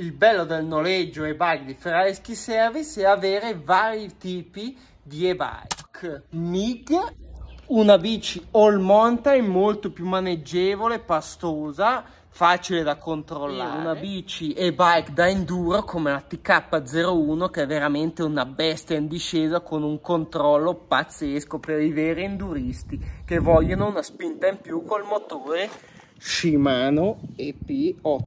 Il bello del noleggio e-bike di Ferrari Ski Service è avere vari tipi di e-bike. MIG, una bici all mountain molto più maneggevole, pastosa, facile da controllare. Una bici e-bike da enduro come la TK01 che è veramente una bestia in discesa con un controllo pazzesco per i veri enduristi che vogliono una spinta in più col motore Shimano EP8.